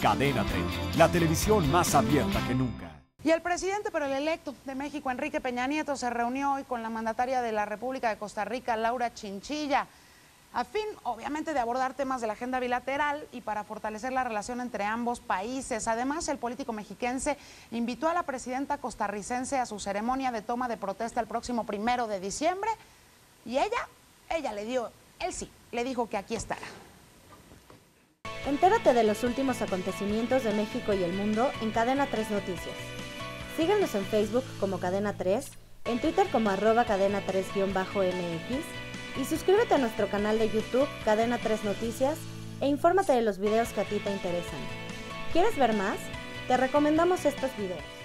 Cadena 30, la televisión más abierta que nunca. Y el presidente pero el electo de México, Enrique Peña Nieto, se reunió hoy con la mandataria de la República de Costa Rica, Laura Chinchilla, a fin, obviamente, de abordar temas de la agenda bilateral y para fortalecer la relación entre ambos países. Además, el político mexiquense invitó a la presidenta costarricense a su ceremonia de toma de protesta el próximo primero de diciembre y ella, ella le dio el sí, le dijo que aquí estará. Entérate de los últimos acontecimientos de México y el mundo en Cadena 3 Noticias. Síguenos en Facebook como Cadena 3, en Twitter como arroba cadena 3-mx y suscríbete a nuestro canal de YouTube Cadena 3 Noticias e infórmate de los videos que a ti te interesan. ¿Quieres ver más? Te recomendamos estos videos.